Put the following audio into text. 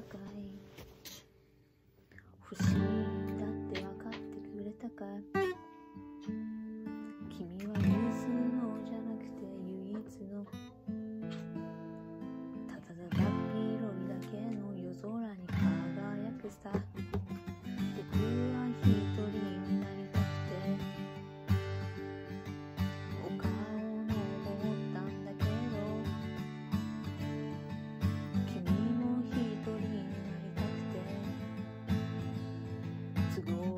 sakai. Hussein. くて